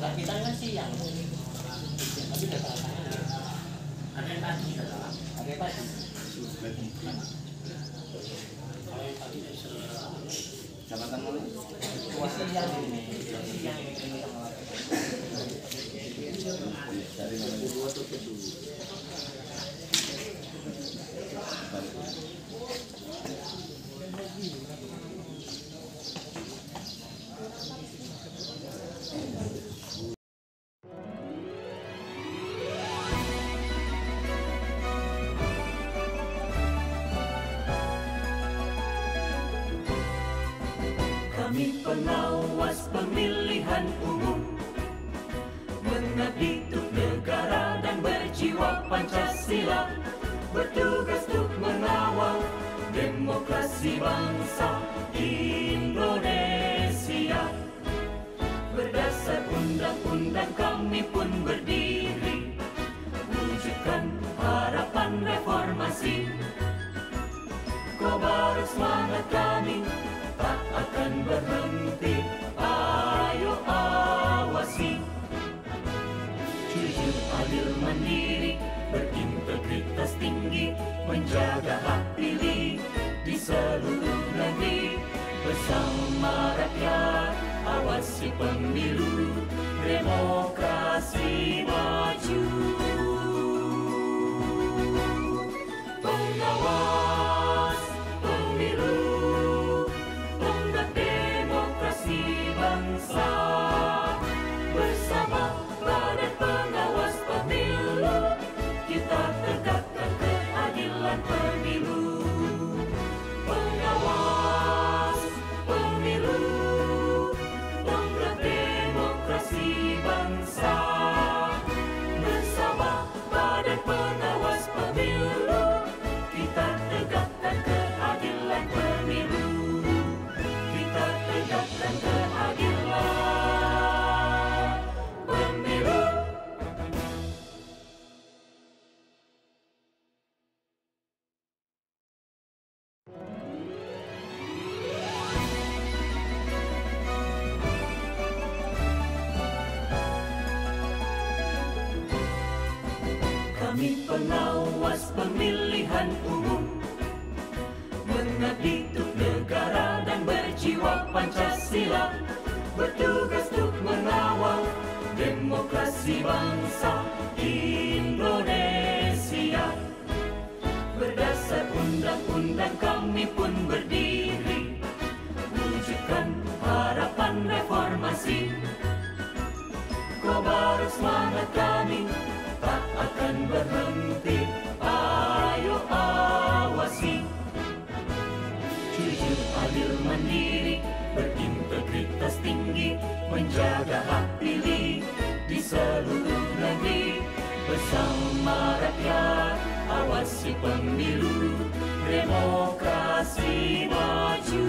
Lah kita kan siang. Tapi udah. Ada yang tadi salah. Ada yang tadi. Kalau yang dari Jabatan mana? siang ini. Siang ini? Kami pengawas pemilihan umum Mengabdi untuk negara dan berjiwa Pancasila Bertugas untuk mengawal demokrasi bangsa Indonesia. Berdasar undang-undang kami pun berdiri Wujudkan harapan reformasi. Kobar semangat kami akan berhenti. Ayo awasi. Jujur, adil, mandiri Berintegritas tinggi Menjaga hak pilih Di seluruh negeri. Bersama rakyat Awasi pemilu Demokrasi maju pemilihan umum. Mengabdi untuk negara dan berjiwa Pancasila Bertugas untuk mengawal demokrasi bangsa Indonesia. Berdasar undang-undang kami pun berdiri Menjaga hak pilih Di seluruh negeri. Bersama rakyat Awasi pemilu Demokrasi maju